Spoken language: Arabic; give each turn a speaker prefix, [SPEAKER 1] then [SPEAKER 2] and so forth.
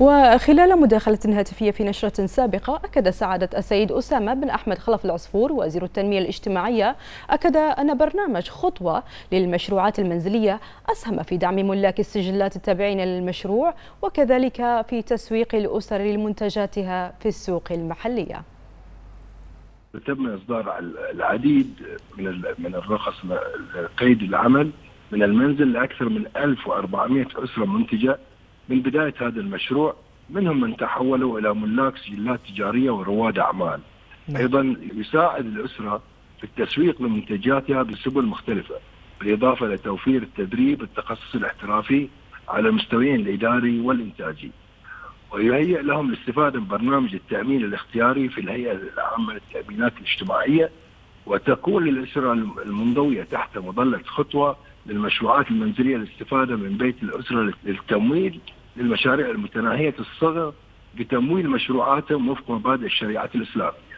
[SPEAKER 1] وخلال مداخلة هاتفية في نشرة سابقة أكد سعادة السيد أسامة بن أحمد خلف العصفور وزير التنمية الاجتماعية أكد أن برنامج خطوة للمشروعات المنزلية أسهم في دعم ملاك السجلات التابعين للمشروع وكذلك في تسويق الأسر لمنتجاتها في السوق المحلية.
[SPEAKER 2] تم إصدار العديد من من الرخص قيد العمل من المنزل لأكثر من 1400 أسرة منتجة من بداية هذا المشروع منهم من تحولوا إلى ملاك سجلات تجارية ورواد أعمال نعم. أيضا يساعد الأسرة في التسويق لمنتجاتها بسبل مختلفة بالإضافة لتوفير التدريب التخصص الاحترافي على المستويين الإداري والإنتاجي ويهيئ لهم الاستفادة من برنامج التأمين الاختياري في الهيئة العامة للتأمينات الاجتماعية وتكون للأسرة المنضوية تحت مظلة خطوة للمشروعات المنزلية الاستفادة من بيت الأسرة للتمويل للمشاريع المتناهية الصغر بتمويل مشروعاتهم وفق مبادئ الشريعة الإسلامية.